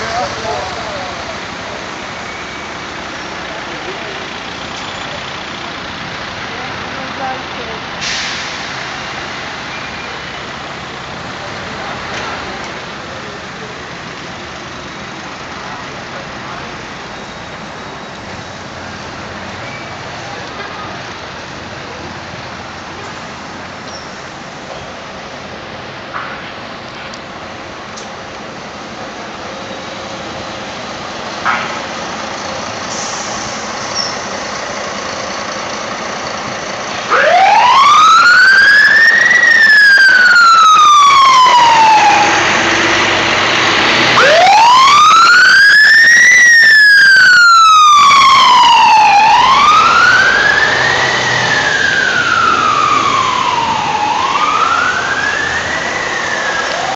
Yeah.